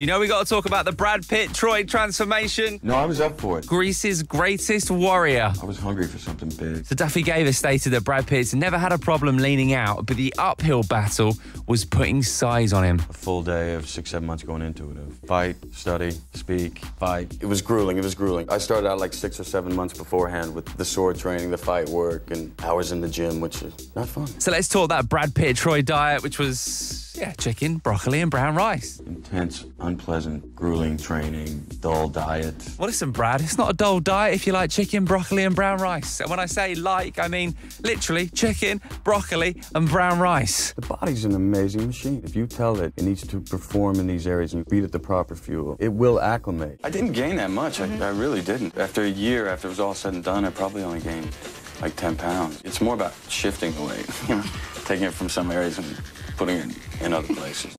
You know, we got to talk about the Brad Pitt Troy transformation. No, I was up for it. Greece's greatest warrior. I was hungry for something big. So Duffy Gaver stated that Brad Pitt's never had a problem leaning out, but the uphill battle was putting size on him. A full day of six, seven months going into it. Of fight, study, speak, fight. It was grueling. It was grueling. I started out like six or seven months beforehand with the sword training, the fight work, and hours in the gym, which is not fun. So let's talk that Brad Pitt Troy diet, which was yeah, chicken, broccoli, and brown rice. Intense, unpleasant, grueling training, dull diet. Well, listen, Brad, it's not a dull diet if you like chicken, broccoli, and brown rice. And when I say like, I mean literally chicken, broccoli, and brown rice. The body's an amazing machine. If you tell it it needs to perform in these areas and you feed it the proper fuel, it will acclimate. I didn't gain that much. Mm -hmm. I, I really didn't. After a year, after it was all said and done, I probably only gained like 10 pounds. It's more about shifting the weight, you know, taking it from some areas and putting it in other places.